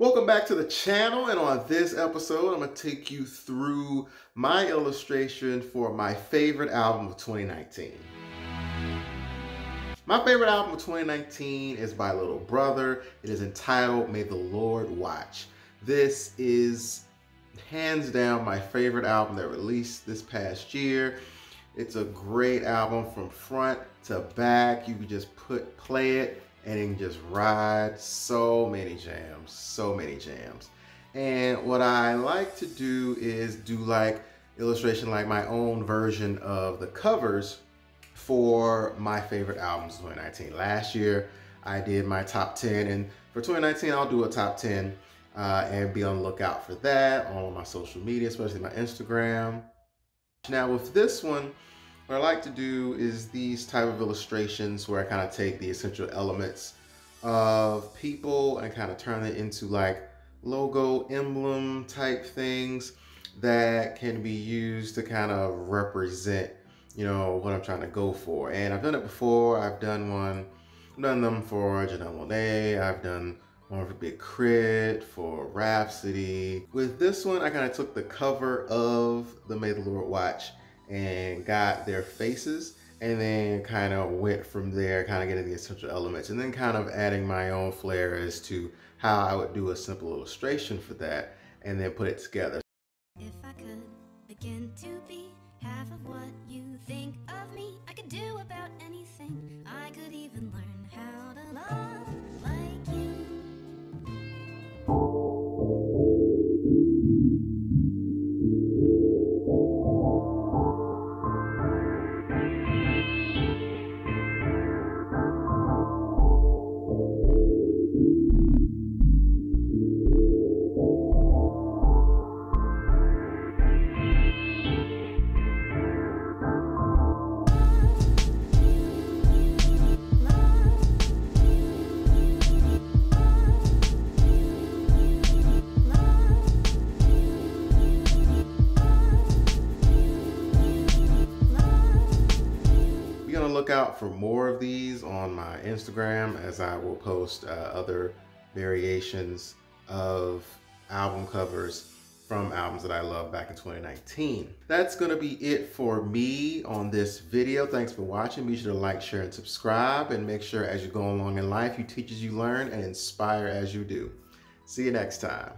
Welcome back to the channel and on this episode I'm going to take you through my illustration for my favorite album of 2019. My favorite album of 2019 is by Little Brother. It is entitled May the Lord Watch. This is hands down my favorite album that released this past year. It's a great album from front to back. You can just put play it and just ride so many jams, so many jams. And what I like to do is do like illustration, like my own version of the covers for my favorite albums of 2019. Last year, I did my top 10, and for 2019, I'll do a top 10 uh, and be on the lookout for that on my social media, especially my Instagram. Now with this one, what I like to do is these type of illustrations where I kind of take the essential elements of people and kind of turn it into like logo emblem type things that can be used to kind of represent you know what I'm trying to go for. And I've done it before. I've done one I've done them for Janelle Monáe I've done one for Big K.R.I.T., for Rapsody. With this one, I kind of took the cover of the May the Lord Watch and got their faces and then kind of went from there, kind of getting the essential elements and then kind of adding my own flair as to how I would do a simple illustration for that and then put it together. If I could begin to be half of what you think of me, I could do about anything. I could even look out for more of these on my Instagram as I will post uh, other variations of album covers from albums that I love back in 2019. That's gonna be it for me on this video. Thanks for watching. Be sure to like, share, and subscribe, and make sure as you go along in life, you teach as you learn and inspire as you do. See you next time.